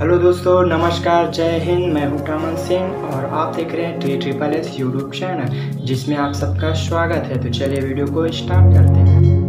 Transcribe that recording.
Hello दोस्तों, नमस्कार, जय हिंद, मैं हूँ सिंह और आप देख रहे हैं T triple S YouTube channel जिसमें आप सबका स्वागत है। तो चलिए वीडियो को स्टार्ट करते हैं।